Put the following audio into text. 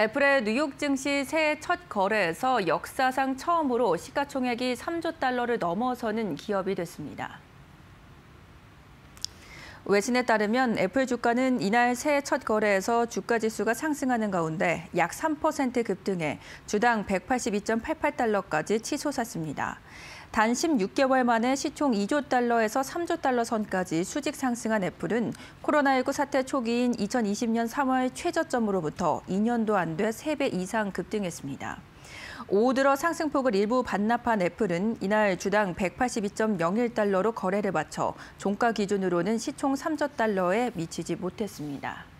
애플의 뉴욕 증시 새해 첫 거래에서 역사상 처음으로 시가총액이 3조 달러를 넘어서는 기업이 됐습니다. 외신에 따르면 애플 주가는 이날 새해 첫 거래에서 주가 지수가 상승하는 가운데 약 3% 급등해 주당 182.88달러까지 치솟았습니다. 단 16개월 만에 시총 2조 달러에서 3조 달러 선까지 수직 상승한 애플은 코로나19 사태 초기인 2020년 3월 최저점으로부터 2년도 안 돼 3배 이상 급등했습니다. 오후 들어 상승폭을 일부 반납한 애플은 이날 주당 182.01달러로 거래를 마쳐 종가 기준으로는 시총 3조 달러에 미치지 못했습니다.